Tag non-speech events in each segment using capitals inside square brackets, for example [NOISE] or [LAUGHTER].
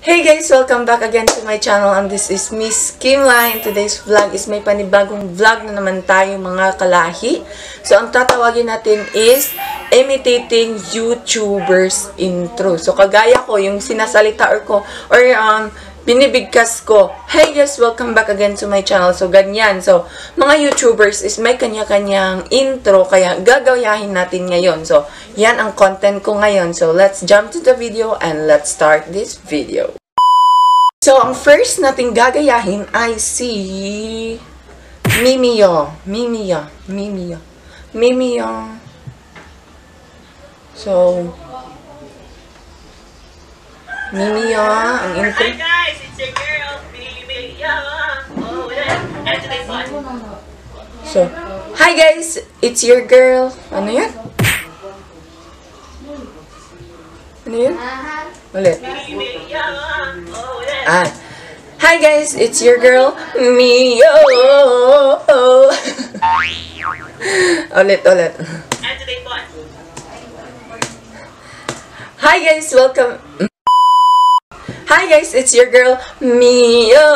Hey guys! Welcome back again to my channel and this is Miss Kim Lai and today's vlog is may panibagong vlog na naman tayo mga kalahi. So ang tatawagin natin is imitating YouTubers intro. So kagaya ko yung sinasalita or ko or um, binibigkas ko, Hey guys! Welcome back again to my channel. So ganyan. So mga YouTubers is may kanya-kanyang intro kaya gagayahin natin ngayon. So yan ang content ko ngayon. So let's jump to the video and let's start this video. So, ang first nating gagayahin ay si Mimiyo. Mimiyo. Mimiyo. Mimiyo. So, Mimiyo, ang intro. So, hi guys, it's your girl. Ano yan? Ano yan? Ulit. Ah. Hi guys, it's your girl, Mio. [LAUGHS] ulit, ulit. Hi guys, welcome. Hi guys, it's your girl, Mio.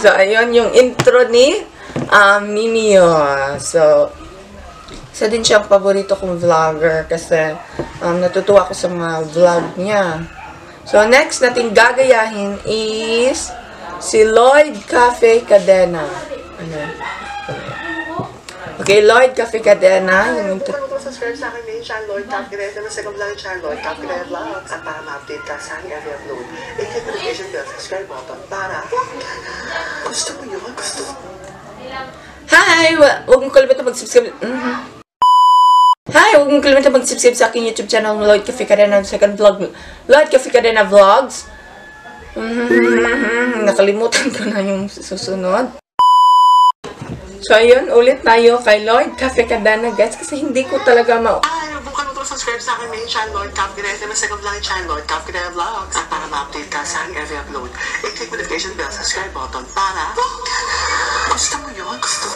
So, ayun yung intro ni um, Mimio. So, isa din siyang paborito kong vlogger kasi um, natutuwa ako sa mga vlog niya. So, next natin gagayahin is si Lloyd Cafe Cadena. Ano? Okay, Lloyd Cafe Cadena. Yung intro. Kung subscribe sa akin main channel, Lord Cap Grenade, naman sa kablang channel, Cap Grenade Vlogs. At para ma-update ka sa aking every upload, i-click notification bell, subscribe button para gusto mo yun, gusto mo. Hi! Wa- Huwag mo kalimutan mag-subscribe. Mhm. Hi! Huwag mo kalimutan mag-subscribe sa aking YouTube channel, Lloyd Cafe Cadena, second vlog. Lloyd Cafe Cadena Vlogs. Mhm. Nakalimutan ko na yung susunod. So, ayun, ulit tayo kay Lloyd Cafe Cadena, guys, kasi hindi ko talaga ma... Ay, huwag ka mo subscribe sa akin main channel, Cap Grenade, naman sa kablang channel, Lord Cap Grenade Vlogs. At para ma-update ka sa aking every upload, i-click notification bell, subscribe button para gusto mo yun, gusto.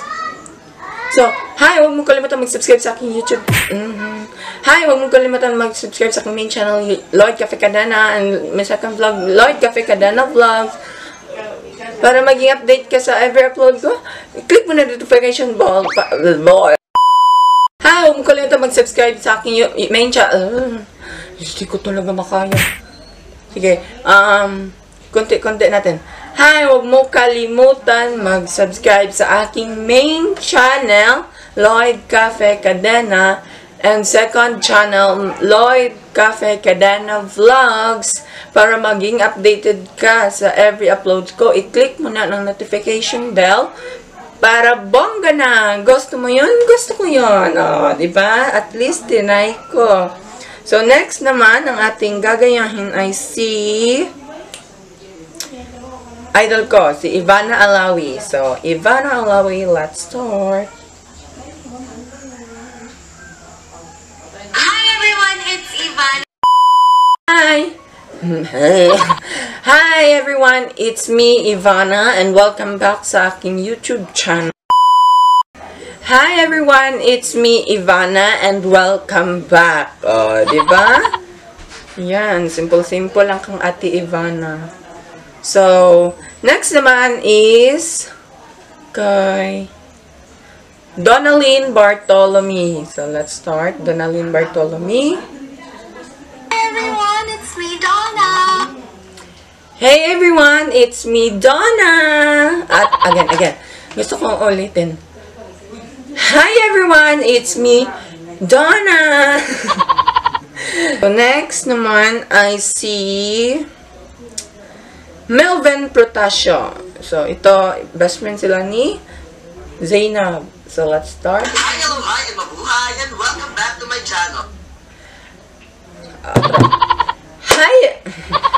So, hi! Huwag mo kalimutan mag-subscribe sa aking YouTube. Mhm. Hi! Huwag mo kalimutan mag-subscribe sa aking main channel, Lloyd Cafe Cadena, and my second vlog, Lloyd Cafe Cadena Vlogs. Para maging update ka sa every upload ko, click mo na notification bell. Bell. Hi! Huwag mo kalimutan mag-subscribe sa aking main channel. Hindi ko talaga makaya. Sige, um, konti-konti natin. Hi, huwag mo kalimutan mag-subscribe sa aking main channel, Lloyd Cafe Cadena, and second channel, Lloyd Cafe Cadena Vlogs, para maging updated ka sa every upload ko. I-click mo na ng notification bell para bongga na. Gusto mo yun? Gusto ko yun. O, ba? At least, tinay ko. So, next naman, ang ating gagayahin ay si idol ko, si Ivana Alawi. So, Ivana Alawi, let's start. Hi everyone, it's Ivan. Hi! [LAUGHS] Hi everyone, it's me, Ivana, and welcome back sa aking YouTube channel. Hi everyone, it's me, Ivana, and welcome back. Oh, di ba? [LAUGHS] Yan, simple-simple lang kang ate Ivana. So, next naman is kay Donalyn Bartolome. So, let's start. Donalyn Bartolome. Hey everyone, it's me, Donna! At again, again. Gusto kong ulitin. Hi everyone, it's me, Donna! so next naman ay si Melvin Protasio. So ito, best friend sila ni Zainab. So let's start. Hi, hello, hi, and mabuhay, and welcome back to my channel. Hi! Hi,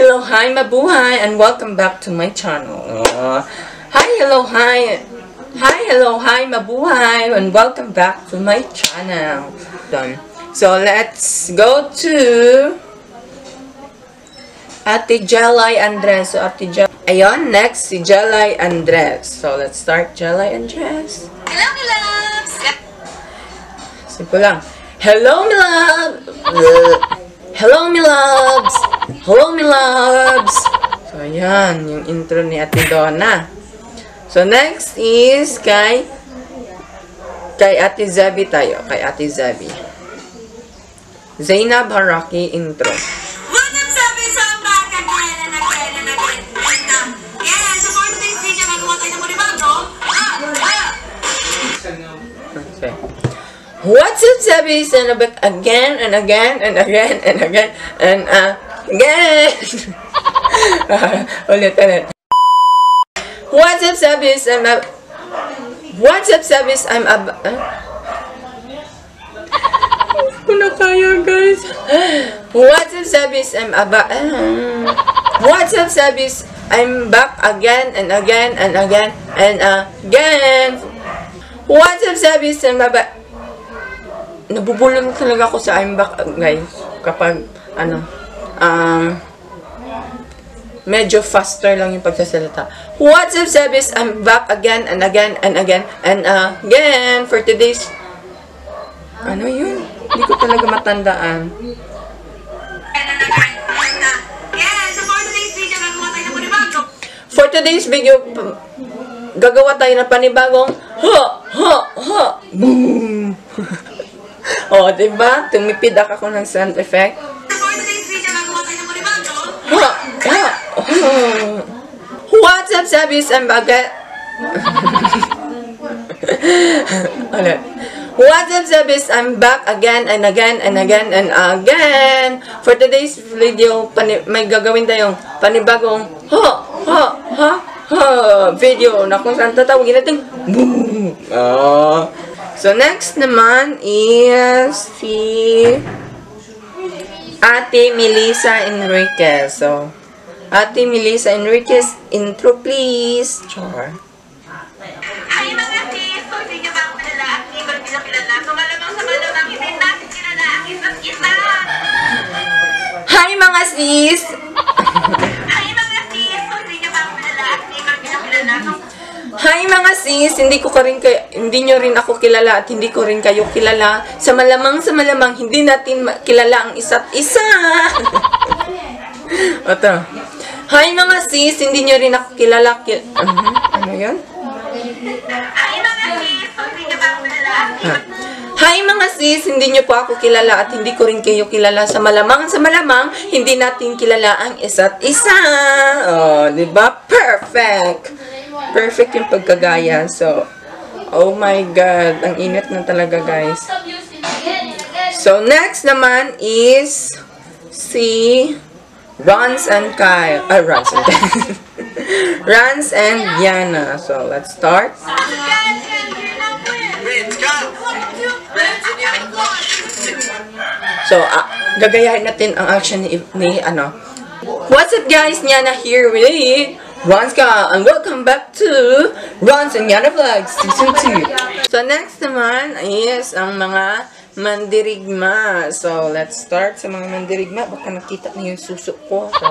hello, hi, mabuhay, and welcome back to my channel. Uh, hi, hello, hi. Hi, hello, hi, mabuhay, and welcome back to my channel. Done. So, let's go to Ate Jelay Andres. So, Ate Jelay. Ayun, next, si Jelay Andres. So, let's start Jelay Andres. Hello, my loves. Simple lang. Hello, my love! Hello, my loves! Hello, my loves! So, ayan, yung intro ni Ate Donna. So, next is kay kay Ate Zabi tayo. Kay Ate Zabi. Zainab Haraki intro. Up, sabi sa back again and again and again. And, um, yeah, so for today's video, magawa tayo ng ah. Okay. What's up, Zabis? And back again and again and again and again and uh, again. [LAUGHS] ulit, ulit. What's up, Zabis? I'm a... What's up, Zabis? I'm a... Uh? Hindi ko na kaya, guys. What's up, Zabis? I'm a... Uh, what's up, Zabis? I'm back again and again and again and again. What's up, Zabis? I'm a... Nabubulong talaga ako sa I'm back, guys. Kapag, ano, um, medyo faster lang yung pagsasalita. What's up, Sebis? I'm back again and again and again and again for today's... Ano yun? Hindi ko talaga matandaan. Uh, for today's video, gagawa tayo ng panibagong ha, ha, ha, boom. o, oh, diba? Tumipid ako ng sound effect. Sabis? Back at... Ulit. What's up, Sabis? I'm back again and again and again and again. For today's video, pani may gagawin tayong panibagong ha, ha, ha, ha video na kung saan tatawagin natin boom. Ah. So, next naman is si Ate Melissa Enriquez. So, Ate Melissa Enriquez, intro please. Char. Hi mga sis! So, hindi niyo ba ako kilala at hindi ko rin kayo kilala? So, malamang sa malamang hindi natin kilala ang isa't isa! Hi mga sis! Hi mga sis! Hindi niyo ba ako kilala at hindi ko rin kayo kilala? So, Hi mga sis! Hindi ko ka rin kayo, hindi nyo rin ako kilala at hindi ko rin kayo kilala. Sa malamang sa malamang, hindi natin kilala ang isa't isa. Ito. Hi mga sis! Hindi nyo rin ako kilala. Ki- [LAUGHS] Mhm. Ano yun? Hi mga sis! Hindi niyo ba ako kilala Hi mga sis, hindi niyo po ako kilala at hindi ko rin kayo kilala. Sa malamang sa malamang, hindi natin kilala ang isa't isa. Oh, 'di ba? Perfect. Perfect yung pagkagaya. So, oh my god, ang init na talaga, guys. So, next naman is si Rans and Kyle. Ah, Rans and. [LAUGHS] Rans and Yana. So, let's start. So, ah, gagayahin natin ang action ni, ni ano. What's up guys? Nyana here with Ronska and welcome back to Rons and Yana Vlogs Season 2. So, next naman is ang mga mandirigma. So, let's start sa mga mandirigma. Baka nakita niyo yung susok ko. So,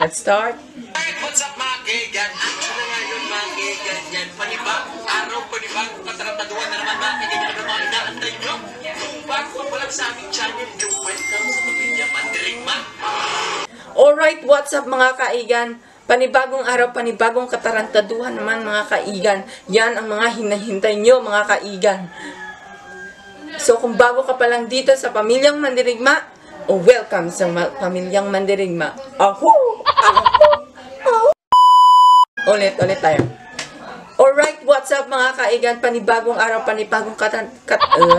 let's start. Alright, what's up mga kaigan? Action na ngayon mga kaigan yan. Panibagong araw, panibagong katarantaduan na naman mga kaigan na mga inaantay nyo. Kung bago pa lang sa aming channel, you're welcome sa pamilya Mandirigma. Alright, what's up mga kaigan? Panibagong araw, panibagong katarantaduhan naman mga kaigan. Yan ang mga hinahintay nyo mga kaigan. So kung bago ka pa lang dito sa Pamilyang Mandirigma, oh, welcome sa ma- Pamilyang Mandirigma. Aho! Aho! Aho! Ulit, ulit tayo. Alright, what's up mga kaigan? Panibagong araw, panibagong katan... Kat, uh,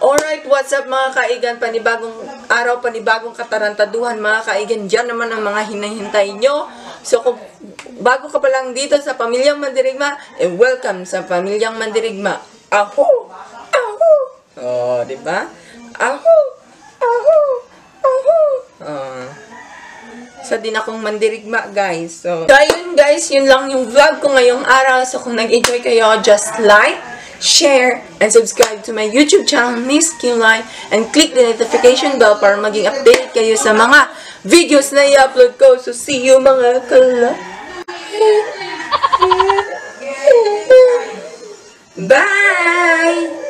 Alright, what's up mga kaigan? Panibagong araw, panibagong katarantaduhan mga kaigan. Diyan naman ang mga hinahintay nyo. So kung bago ka pa lang dito sa Pamilyang Mandirigma, eh welcome sa Pamilyang Mandirigma. Aho! Aho! Oh, di ba? Aho! Aho! Aho! Oh. Sa din akong mandirigma, guys. So, so ayun guys, yun lang yung vlog ko ngayong araw. So, kung nag-enjoy kayo, just like, share, and subscribe to my YouTube channel, Miss Kimlay, and click the notification bell para maging updated kayo sa mga videos na i-upload ko. So, see you mga kala. [LAUGHS] Bye!